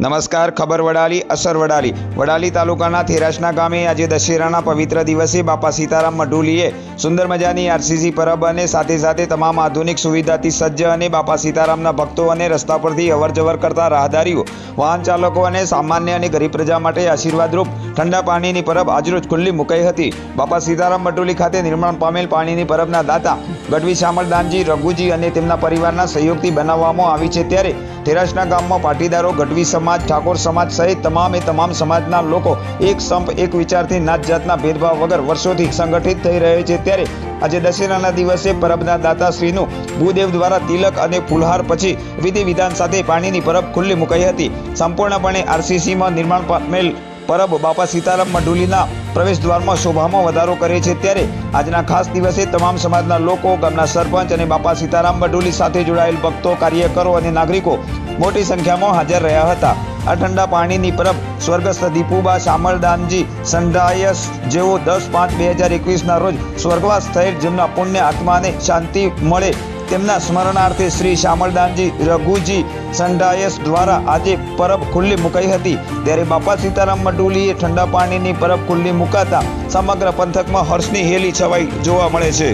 નમસ્કાર, ખબર વડાલી, અસર વડાલી. વડાલી તાલુકાના થેરાસના ગામે આજે દશેરાના પવિત્ર દિવસે બાપા સીતારામ મઢુલીએ સુંદર મજાની આરસીસી પરબ અને સાથે સાથે તમામ આધુનિક સુવિધાથી સજ્જ અને બાપા સીતારામના ભક્તો અને રસ્તા પરથી અવરજવર કરતા રાહદારીઓ, વાહન ચાલકો અને સામાન્ય અને ગરીબ પ્રજા માટે આશીર્વાદરૂપ ઠંડા પાણીની પરબ આજરોજ ખુલ્લી મુકાઈ હતી. બાપા સીતારામ મઢુલી ખાતે નિર્માણ પામેલ પાણીની પરબના દાતા ગઢવી શામળદાનજી રઘુજી અને તેમના પરિવારના સહયોગથી બનાવવામાં આવી છે. ત્યારે થેરાસના ગામમાં પાટીદારો ગઢવી સમાજ ઠાકોર સમાજ સહિત તમામે તમામ સમાજના લોકો એક સંપ, એક વિચારથી નાત જાતના ભેદભાવ વગર વર્ષોથી સંગઠિત થઈ રહે છે. ત્યારે આજે દશેરાના દિવસે પરબના દાતાશ્રીનું ભૂદેવ દ્વારા તિલક અને ફુલહાર પછી વિધિ વિધાન સાથે પાણીની પરબ ખુલ્લી મુકાઈ હતી. સંપૂર્ણપણે આરસીસીમાં નિર્માણ પામેલ પરબ બાપા સીતારામ મઢુલીના પ્રવેશ દ્વારમાં શોભામાં વધારો કરે છે. ત્યારે આજના ખાસ દિવસે તમામ સમાજના લોકો, ગામના સરપંચ અને બાપા સીતારામ મઢુલી સાથે જોડાયેલ ભક્તો, કાર્યકરો અને નાગરિકો મોટી સંખ્યામાં હાજર રહ્યા હતા. આ ઠંડા પાણીની પરબ સ્વર્ગસ્થ દીપુબા શામળદાનજી સંધાયસ જેઓ દસ પાંચ બે હજાર એકવીસના રોજ સ્વર્ગવાસ થયેલ જેમના પુણ્ય આત્માને શાંતિ મળે તેમના સ્મરણાર્થે શ્રી શામળદાનજી રઘુજી સંડાયસ દ્વારા આજે પરબ ખુલ્લી મુકાઈ હતી. ત્યારે બાપા સીતારામ મડુલીએ ઠંડા પાણીની પરબ ખુલ્લી મુકાતા સમગ્ર પંથકમાં હર્ષની હેલી છવાઈ જોવા મળે છે.